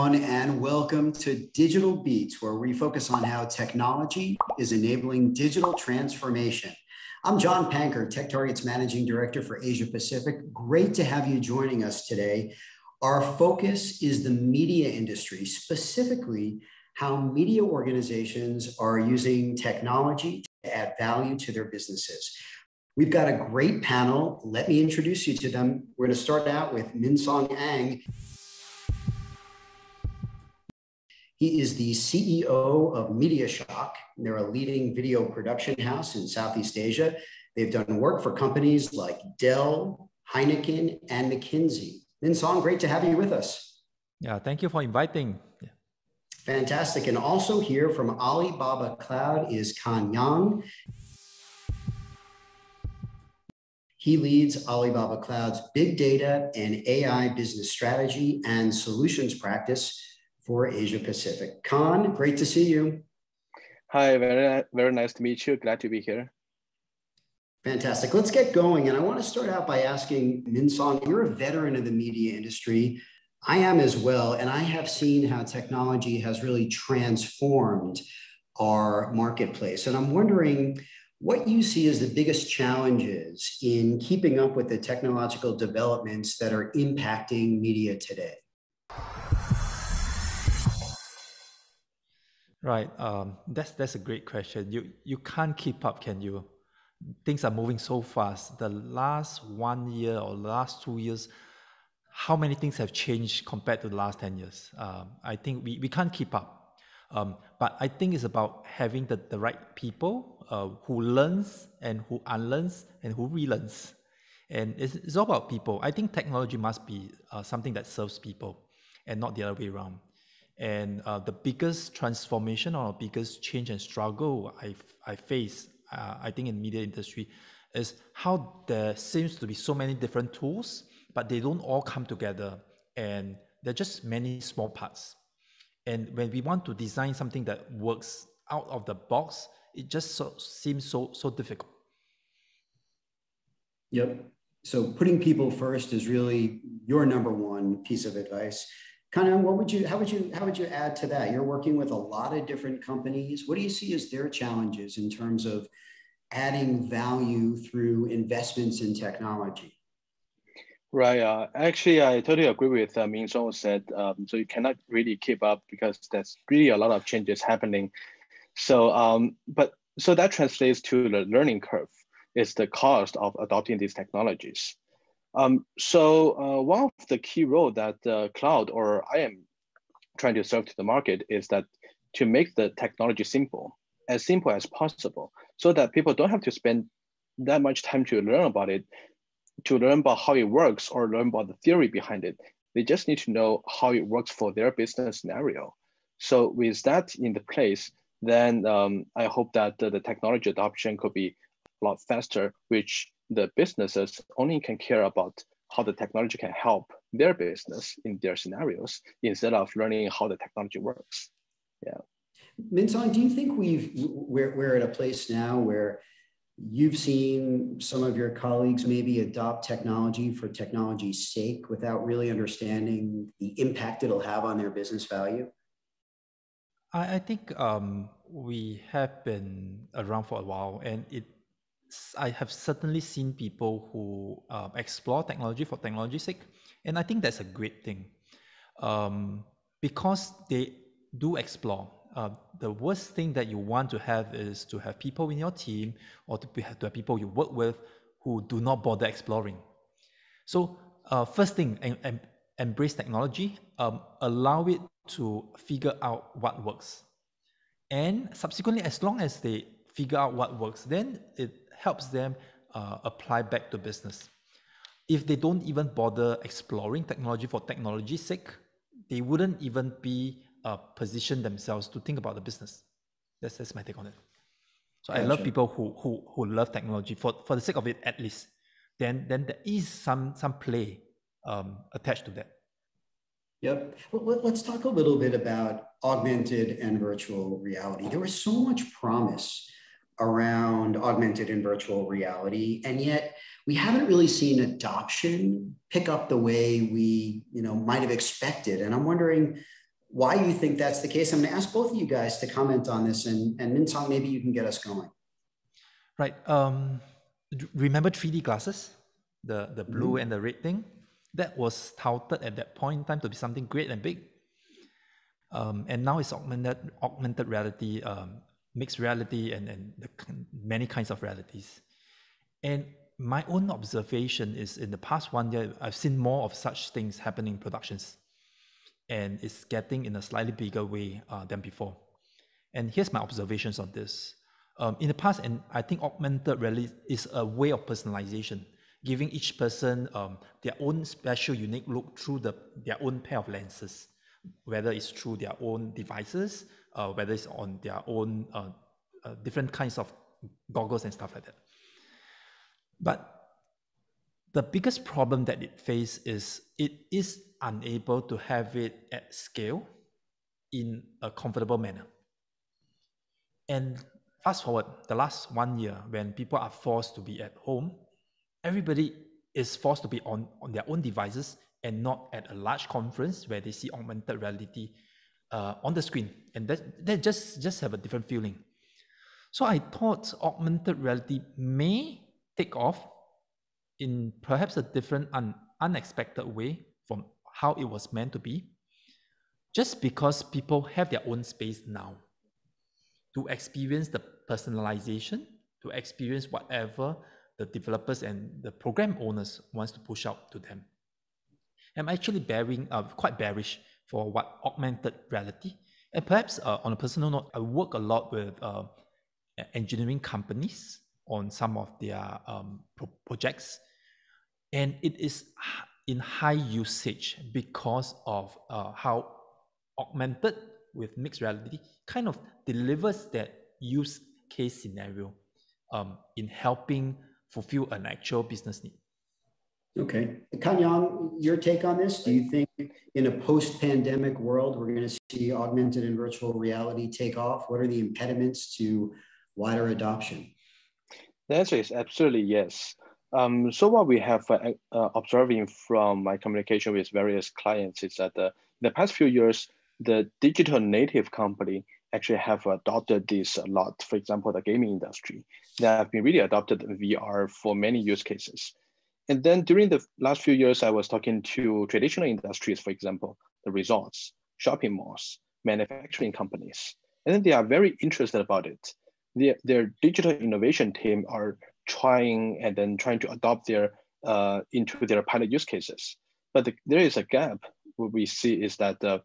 everyone, and welcome to Digital Beats, where we focus on how technology is enabling digital transformation. I'm John Panker, TechTarget's Managing Director for Asia Pacific. Great to have you joining us today. Our focus is the media industry, specifically how media organizations are using technology to add value to their businesses. We've got a great panel. Let me introduce you to them. We're going to start out with Min Song Ang. He is the CEO of MediaShock. They're a leading video production house in Southeast Asia. They've done work for companies like Dell, Heineken, and McKinsey. Min Song, great to have you with us. Yeah, thank you for inviting. Fantastic. And also here from Alibaba Cloud is Kan Yang. He leads Alibaba Cloud's big data and AI business strategy and solutions practice for Asia Pacific. Kan, great to see you. Hi, very, very nice to meet you. Glad to be here. Fantastic. Let's get going. And I want to start out by asking Min Song, you're a veteran of the media industry. I am as well. And I have seen how technology has really transformed our marketplace. And I'm wondering what you see as the biggest challenges in keeping up with the technological developments that are impacting media today. Right. Um, that's that's a great question. You you can't keep up, can you? Things are moving so fast. The last one year or last two years, how many things have changed compared to the last 10 years? Um, I think we, we can't keep up. Um, but I think it's about having the, the right people uh, who learns and who unlearns and who relearns. And it's, it's all about people. I think technology must be uh, something that serves people and not the other way around. And uh, the biggest transformation or biggest change and struggle I, I face, uh, I think in media industry, is how there seems to be so many different tools, but they don't all come together. And they're just many small parts. And when we want to design something that works out of the box, it just so, seems so so difficult. Yep. So putting people first is really your number one piece of advice kind of what would you how would you how would you add to that? You're working with a lot of different companies. What do you see as their challenges in terms of adding value through investments in technology? Right uh, actually i totally agree with uh, Min Song said um, so you cannot really keep up because there's really a lot of changes happening. So um, but so that translates to the learning curve is the cost of adopting these technologies um, so uh, one of the key role that uh, cloud or I am trying to serve to the market is that to make the technology simple, as simple as possible, so that people don't have to spend that much time to learn about it, to learn about how it works or learn about the theory behind it. They just need to know how it works for their business scenario. So with that in the place, then um, I hope that the, the technology adoption could be a lot faster, which the businesses only can care about how the technology can help their business in their scenarios instead of learning how the technology works. Yeah. Minsong, do you think we've we're, we're at a place now where you've seen some of your colleagues maybe adopt technology for technology's sake without really understanding the impact it'll have on their business value? I, I think um, we have been around for a while, and it I have certainly seen people who um, explore technology for technology's sake, and I think that's a great thing, um, because they do explore. Uh, the worst thing that you want to have is to have people in your team or to, be, to have people you work with who do not bother exploring. So, uh, first thing, em- em- embrace technology, um, allow it to figure out what works, and subsequently, as long as they figure out what works, then it helps them uh, apply back to business. If they don't even bother exploring technology for technology's sake, they wouldn't even be uh, positioned themselves to think about the business. That's, that's my take on it. So gotcha. I love people who, who, who love technology for, for the sake of it at least. Then, then there is some, some play um, attached to that. Yep. Well, let's talk a little bit about augmented and virtual reality. There was so much promise around augmented and virtual reality and yet we haven't really seen adoption pick up the way we you know might have expected and i'm wondering why you think that's the case. I'm going to ask both of you guys to comment on this, and and Min maybe you can get us going. Right. Um, remember 3D glasses, the the blue mm-hmm. and the red thing. That was touted at that point in time to be something great and big. Um, and now it's augmented augmented reality, um, mixed reality, and and the, many kinds of realities. And my own observation is in the past one year, I've seen more of such things happening in productions and it's getting in a slightly bigger way uh, than before. And here's my observations on this. Um, in the past, and I think augmented reality is a way of personalization, giving each person um, their own special, unique look through the, their own pair of lenses, whether it's through their own devices, uh, whether it's on their own uh, uh different kinds of goggles and stuff like that. But the biggest problem that it faces is it is unable to have it at scale in a comfortable manner. And fast forward the last one year, when people are forced to be at home, everybody is forced to be on, on their own devices and not at a large conference where they see augmented reality uh, on the screen. And that, that just, just have a different feeling. So I thought augmented reality may take off in perhaps a different, un, unexpected way from how it was meant to be, just because people have their own space now to experience the personalization, to experience whatever the developers and the program owners wants to push out to them. I'm actually bearing, uh, quite bearish for what augmented reality. And perhaps uh, on a personal note, I work a lot with uh, engineering companies on some of their um, pro- projects. And it is in high usage because of uh, how augmented with mixed reality kind of delivers that use case scenario um, in helping fulfill an actual business need. Okay. Kanyang, your take on this? Do you think in a post pandemic world, we're going to see augmented and virtual reality take off? What are the impediments to wider adoption? The answer is absolutely yes. Um, so what we have uh, uh, observing from my communication with various clients is that uh, in the past few years, the digital native company actually have adopted this a lot. For example, the gaming industry, they have been really adopted VR for many use cases. And then during the last few years, I was talking to traditional industries, for example, the resorts, shopping malls, manufacturing companies, and then they are very interested about it. Their, their digital innovation team are trying and then trying to adopt their uh, into their pilot use cases. But the, there is a gap. What we see is that uh,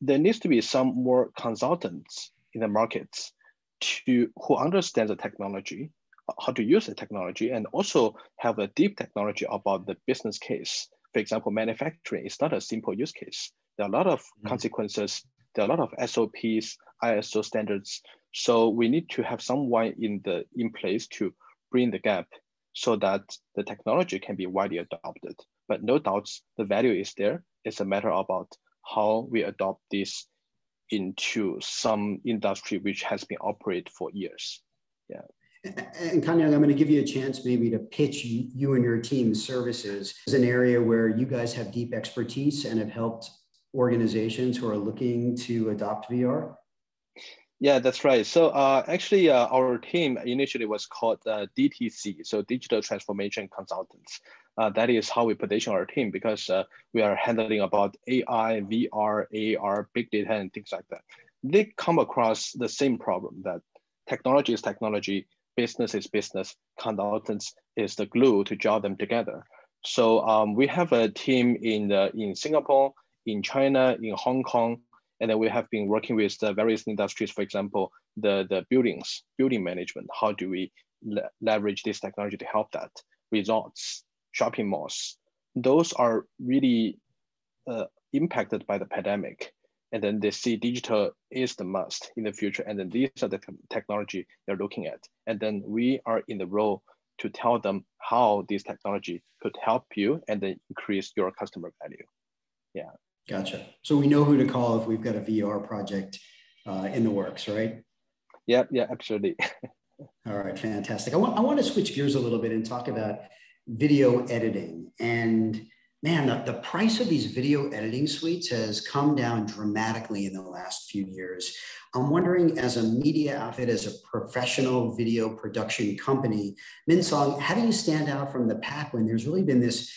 there needs to be some more consultants in the markets to who understand the technology, how to use the technology, and also have a deep technology about the business case. For example, manufacturing is not a simple use case. There are a lot of mm-hmm. consequences. There are a lot of SOPs, ISO standards. So we need to have someone in the in place to bring the gap so that the technology can be widely adopted. But no doubts, the value is there. It's a matter about how we adopt this into some industry which has been operated for years. Yeah. And Kanyang, I'm going to give you a chance maybe to pitch you and your team's services as an area where you guys have deep expertise and have helped organizations who are looking to adopt VR. Yeah, that's right. So uh, actually, uh, our team initially was called uh, DTC, so Digital Transformation Consultants. Uh, that is how we position our team because uh, we are handling about AI, VR, AR, big data, and things like that. They come across the same problem that technology is technology, business is business, consultants is the glue to draw them together. So um, we have a team in the, in Singapore, in China, in Hong Kong, and then we have been working with the various industries, for example, the, the buildings, building management. How do we le leverage this technology to help that? Resorts, shopping malls. Those are really uh, impacted by the pandemic. And then they see digital is the must in the future. And then these are the technology they're looking at. And then we are in the role to tell them how this technology could help you and then increase your customer value. Yeah. Gotcha. So we know who to call if we've got a VR project uh, in the works, right? Yeah, yeah, absolutely. All right, fantastic. I want, I want to switch gears a little bit and talk about video editing. And man, the, the price of these video editing suites has come down dramatically in the last few years. I'm wondering, as a media outfit, as a professional video production company, Minsong, how do you stand out from the pack when there's really been this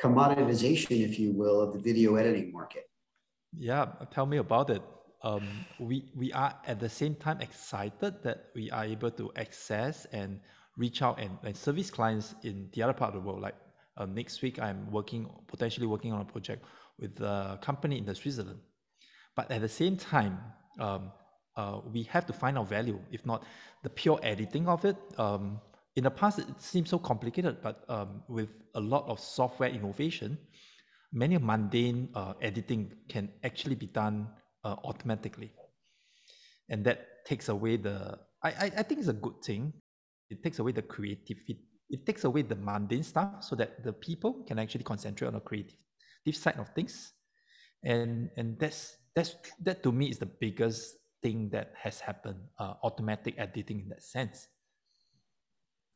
commoditization, if you will, of the video editing market? Yeah, tell me about it. Um, we we are at the same time excited that we are able to access and reach out and, and service clients in the other part of the world, like uh, next week, I'm working potentially working on a project with a company in the Switzerland. But at the same time, um, uh, we have to find our value. If not, the pure editing of it. Um, in the past, it seems so complicated, but um, with a lot of software innovation, many mundane uh, editing can actually be done uh, automatically, and that takes away the. I, I I think it's a good thing. It takes away the creativity it takes away the mundane stuff so that the people can actually concentrate on the creative side of things. And and that's that's that to me is the biggest thing that has happened uh, automatic editing in that sense.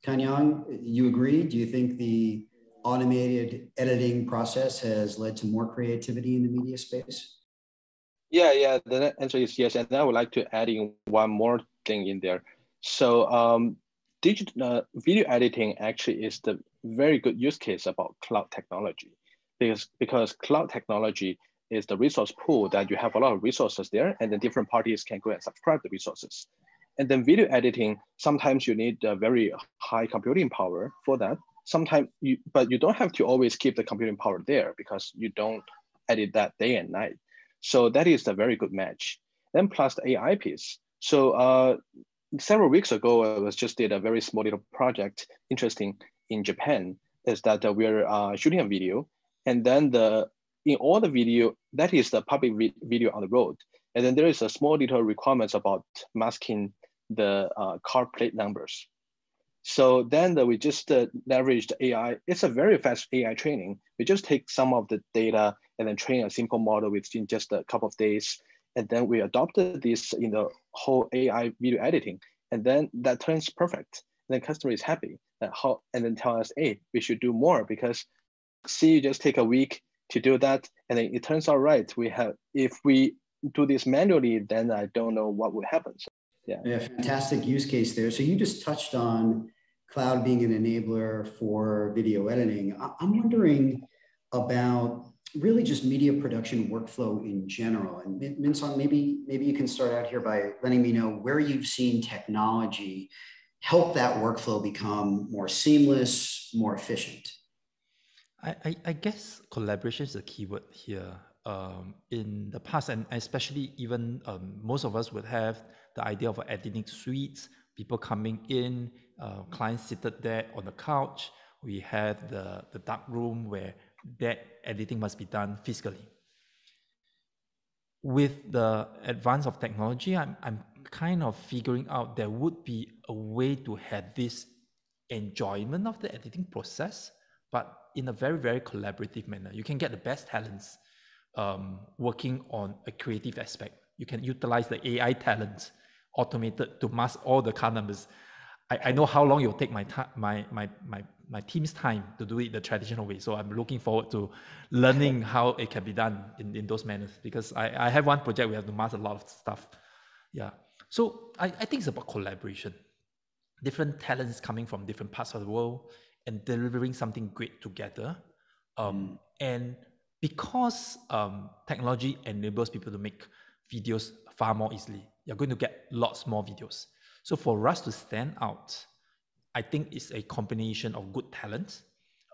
Kanyang, you agree? Do you think the automated editing process has led to more creativity in the media space? Yeah yeah the answer is yes and i would like to add in one more thing in there. So um, digital uh, video editing actually is the very good use case about cloud technology because, because cloud technology is the resource pool that you have a lot of resources there and then different parties can go and subscribe the resources. And then video editing, sometimes you need a very high computing power for that. Sometimes you, but you don't have to always keep the computing power there because you don't edit that day and night. So that is a very good match. Then plus the AI piece. So uh, several weeks ago, I was just did a very small little project, interesting in Japan, is that uh, we're uh, shooting a video, and then the in all the video that is the public vi video on the road, and then there is a small little requirements about masking the uh, car plate numbers. So then the, we just uh, leveraged AI. It's a very fast AI training. We just take some of the data and then train a simple model within just a couple of days and then we adopted this in the whole AI video editing, and then that turns perfect. And then customer is happy. That how and then tell us, hey, we should do more because see, you just take a week to do that, and then it turns out right. We have if we do this manually, then I don't know what would happen. So, yeah. Yeah, fantastic use case there. So you just touched on cloud being an enabler for video editing. I'm wondering about really just media production workflow in general. And Minsong, maybe maybe you can start out here by letting me know where you've seen technology help that workflow become more seamless, more efficient. I, I, I guess collaboration is a keyword here. Um, in the past, and especially even um, most of us would have the idea of editing suites, people coming in, uh, clients seated there on the couch. We have the, the dark room where that editing must be done physically. With the advance of technology, I'm, I'm kind of figuring out there would be a way to have this enjoyment of the editing process, but in a very, very collaborative manner. You can get the best talents um, working on a creative aspect. You can utilize the AI talent automated to mask all the car numbers. I, I know how long it will take my, my, my, my my team's time to do it the traditional way. So I'm looking forward to learning how it can be done in, in those manners because I, I have one project we have to master a lot of stuff. Yeah. So I, I think it's about collaboration. Different talents coming from different parts of the world and delivering something great together. Um, mm. And because um, technology enables people to make videos far more easily, you're going to get lots more videos. So for us to stand out, I think it's a combination of good talent,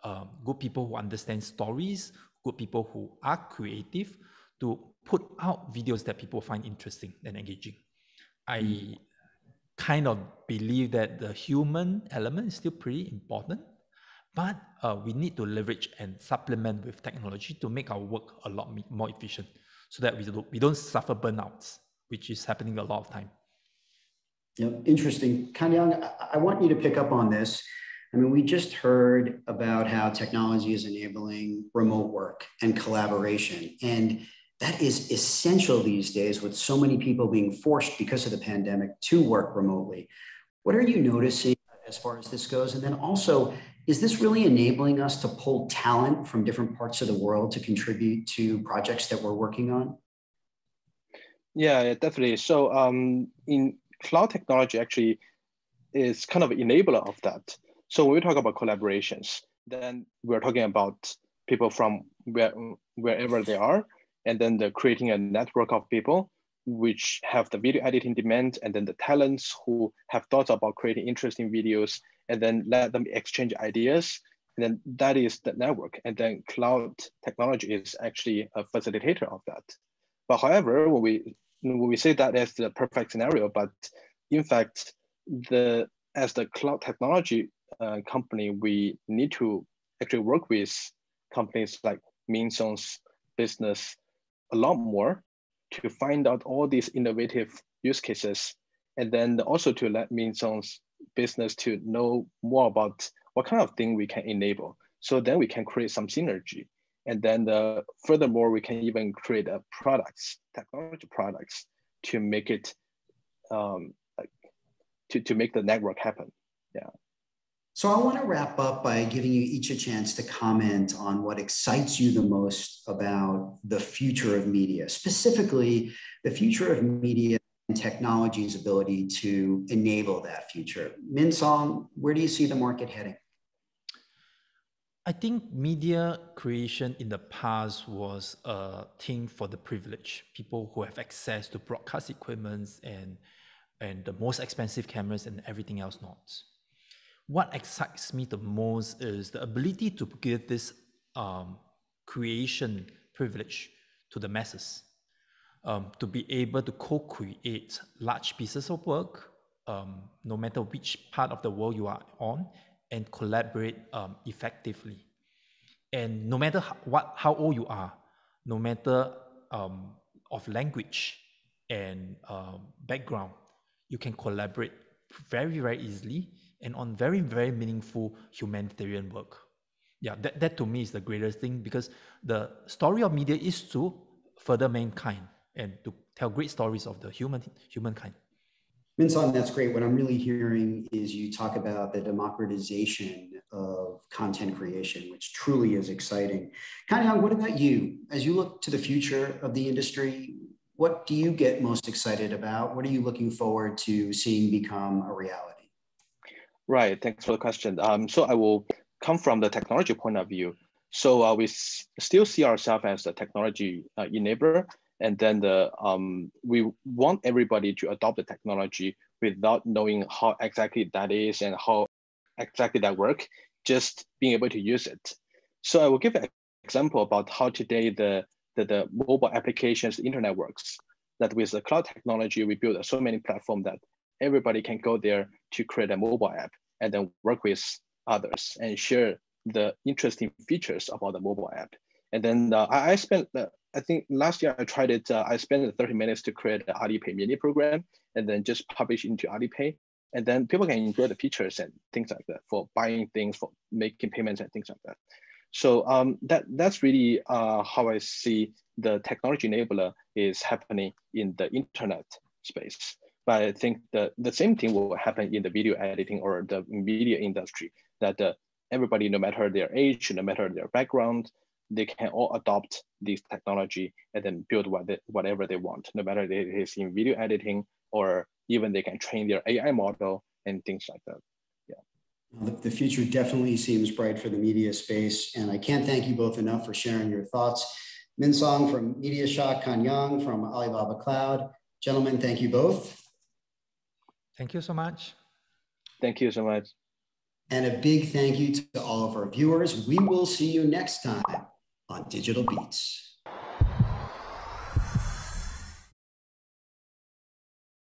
um, good people who understand stories, good people who are creative to put out videos that people find interesting and engaging. I mm. kind of believe that the human element is still pretty important, but uh, we need to leverage and supplement with technology to make our work a lot more efficient so that we don't, we don't suffer burnouts, which is happening a lot of time. Yep, interesting. Kanyang, I want you to pick up on this. I mean, we just heard about how technology is enabling remote work and collaboration. And that is essential these days with so many people being forced because of the pandemic to work remotely. What are you noticing as far as this goes? And then also, is this really enabling us to pull talent from different parts of the world to contribute to projects that we're working on? Yeah, definitely. So um, in cloud technology, actually, is kind of enabler of that. So when we talk about collaborations, then we're talking about people from where, wherever they are, and then they're creating a network of people which have the video editing demand, and then the talents who have thoughts about creating interesting videos, and then let them exchange ideas. And then that is the network. And then cloud technology is actually a facilitator of that. But however, when we we say that as the perfect scenario, but in fact, the as the cloud technology uh, company, we need to actually work with companies like Minsong's business a lot more to find out all these innovative use cases, and then also to let Minsong's business to know more about what kind of thing we can enable. So then we can create some synergy. And then the, furthermore, we can even create a products, technology products to make it, um, to, to make the network happen. Yeah. So I want to wrap up by giving you each a chance to comment on what excites you the most about the future of media, specifically the future of media and technology's ability to enable that future. Min Song, where do you see the market heading? I think media creation in the past was a thing for the privileged, people who have access to broadcast equipments and and the most expensive cameras and everything else not. What excites me the most is the ability to give this um, creation privilege to the masses um, to be able to co-create large pieces of work, um, no matter which part of the world you are on, and collaborate um, effectively. And no matter how, what, how old you are, no matter um, of language and uh, background, you can collaborate very, very easily and on very, very meaningful humanitarian work. Yeah, that, that to me is the greatest thing because the story of media is to further mankind and to tell great stories of the human humankind. Minson, that's great. What I'm really hearing is you talk about the democratization of content creation, which truly is exciting. Kanyang, what about you? As you look to the future of the industry, what do you get most excited about? What are you looking forward to seeing become a reality? Right. Thanks for the question. Um, so I will come from the technology point of view. So uh, we still see ourselves as a technology uh, enabler and then the um, we want everybody to adopt the technology without knowing how exactly that is and how exactly that work just being able to use it so i will give an example about how today the the, the mobile applications the internet works that with the cloud technology we build so many platforms that everybody can go there to create a mobile app and then work with others and share the interesting features about the mobile app and then uh, I, I spent uh, I think last year I tried it. Uh, I spent 30 minutes to create an Alipay mini program and then just publish into Alipay. And then people can enjoy the features and things like that for buying things, for making payments and things like that. So um, that that's really uh, how I see the technology enabler is happening in the internet space. But I think that the same thing will happen in the video editing or the media industry, that uh, everybody, no matter their age, no matter their background, they can all adopt this technology and then build what they, whatever they want, no matter it is in video editing or even they can train their AI model and things like that. Yeah. The future definitely seems bright for the media space. And I can't thank you both enough for sharing your thoughts. Min Song from MediaShock, Kan Yang from Alibaba Cloud. Gentlemen, thank you both. Thank you so much. Thank you so much. And a big thank you to all of our viewers. We will see you next time on Digital Beats.